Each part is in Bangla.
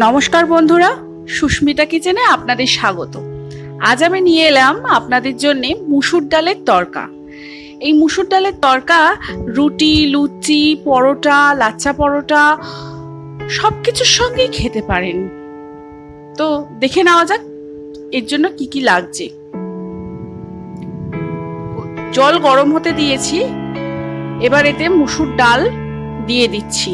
নমস্কার বন্ধুরা, সুস্মিতা কিচেনে আপনাদের স্বাগত। আজ আমি নিয়ে এলাম আপনাদের জন্য মুসুর ডালের তরকা। এই মুসুর ডালের তরকা রুটি, লুচি, পরোটা লাচ্চা পরোটা সব কিছুর সঙ্গেই খেতে পারেন। তো দেখে নেওয়া যাক, এর জন্য কি কি লাগছে। জল গরম হতে দিয়েছি, এবার এতে মুসুর ডাল দিয়ে দিচ্ছি।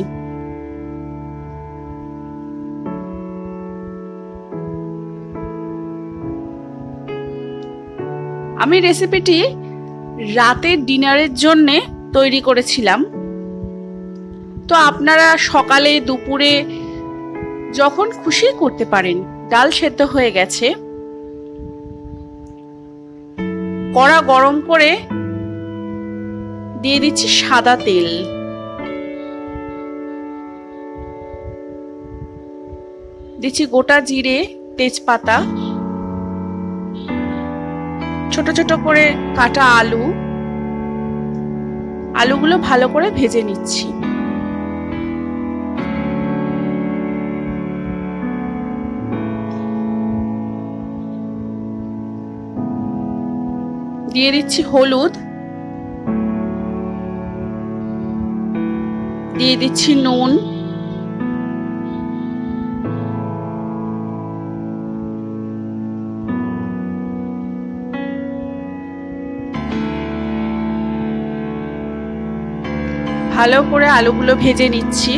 আমি রেসিপিটি রাতের ডিনারের জন্যে তৈরি করেছিলাম। তো আপনারা সকালে, দুপুরে যখন খুশি করতে পারেন, ডাল সেদ্ধ হয়ে গেছে। কড়া গরম করে দিয়ে দিচ্ছি সাদা তেল। দিচ্ছি গোটা জিরে, তেজপাতা ছোট ছোট করে কাটা আলু। আলুগুলো ভালো করে ভেজে নিচ্ছি। দিয়ে দিচ্ছি হলুদ। দিয়ে দিচ্ছি নুন। ভালো করে আলুগুলো ভেজে নিচ্ছি।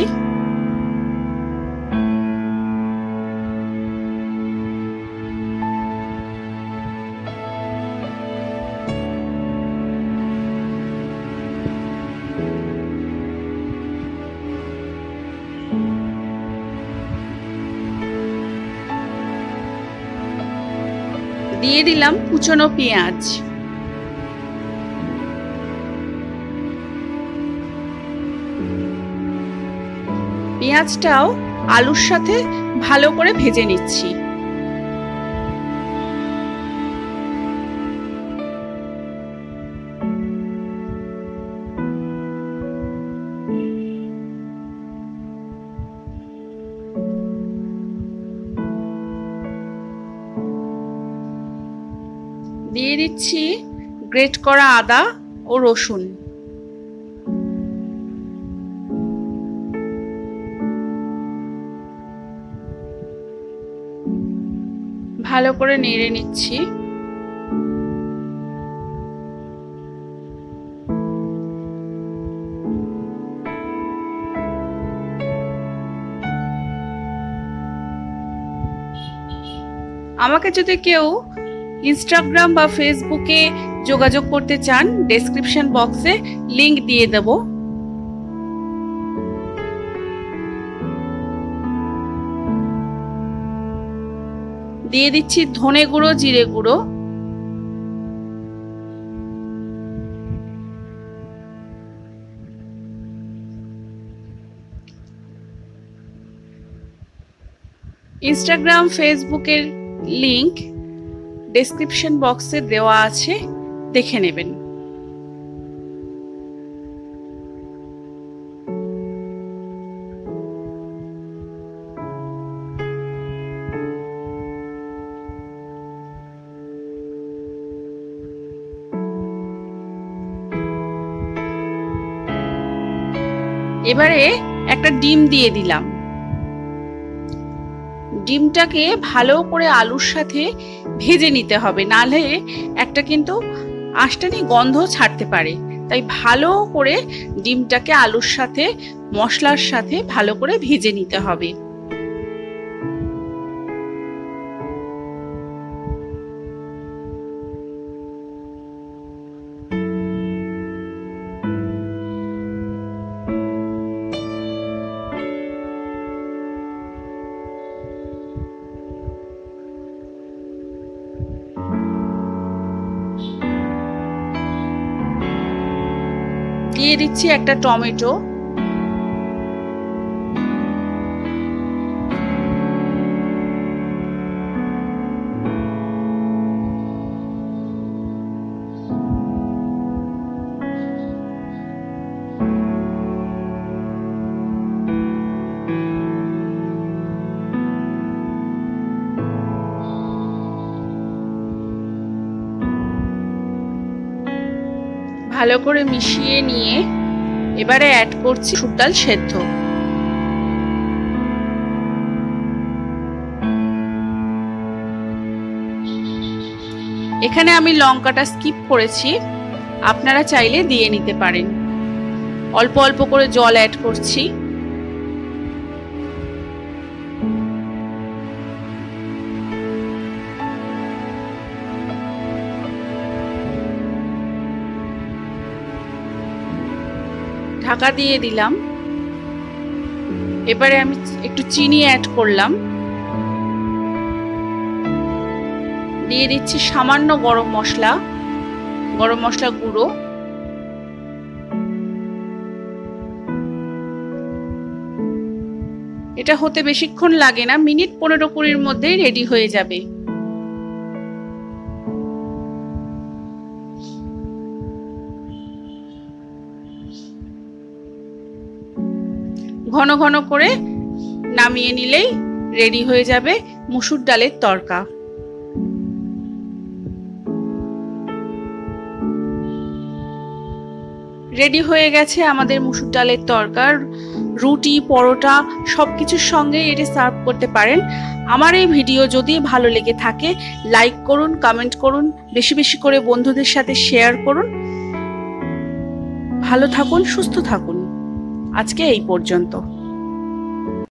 দিয়ে দিলাম কুচনো পেঁয়াজ। পেঁয়াজটাও আলুর সাথে ভালো করে ভেজে নিচ্ছি। দিয়ে দিচ্ছি গ্রেট করা আদা ও রসুন। ভালো করে নেড়ে নিচ্ছি। আমাকে যদি কেউ ইনস্টাগ্রাম বা ফেসবুকে যোগাযোগ করতে চান ডেসক্রিপশন বক্সে লিংক দিয়ে দেব। দিয়ে দিচ্ছি ধনে গুঁড়ো, জিরে গুঁড়ো। ইনস্টাগ্রাম ফেসবুকের লিংক ডেসক্রিপশন বক্সে দেওয়া আছে, দেখে নেবেন। এবারে একটা ডিম দিয়ে দিলাম। ডিমটাকে ভালো করে আলুর সাথে ভেজে নিতে হবে নালে একটা কিন্তু আষ্টানি গন্ধ ছাড়তে পারে। তাই ভালো করে ডিমটাকে আলুর সাথে, মশলার সাথে ভালো করে ভেজে নিতে হবে। দিয়ে দিচ্ছি একটা টমেটো। ভালো করে মিশিয়ে নিয়ে এবারে অ্যাড করছি মুসুর ডাল সেদ্ধ। এখানে আমি লঙ্কাটা স্কিপ করেছি। আপনারা চাইলে দিয়ে নিতে পারেন। অল্প অল্প করে জল অ্যাড করছি। ঢাকা দিয়ে দিলাম। এবারে আমি একটু চিনি অ্যাড করলাম। দিয়ে দিচ্ছি সামান্য গরম মশলা গরম মশলা গুঁড়ো। এটা হতে বেশিক্ষণ লাগে না, মিনিট পনেরো কুড়ির মধ্যেই রেডি হয়ে যাবে। ঘন ঘন করে নামিয়ে নিলেই রেডি হয়ে যাবে মুসুর ডালের তরকা। রেডি হয়ে গেছে আমাদের মুসুর ডালের তরকার রুটি, পরোটা সব কিছুর সঙ্গে এটি সার্ভ করতে পারেন। আমার এই ভিডিও যদি ভালো লেগে থাকে, লাইক করুন, কমেন্ট করুন, বেশি বেশি করে বন্ধুদের সাথে শেয়ার করুন। ভালো থাকুন, সুস্থ থাকুন। আজকে এই পর্যন্ত।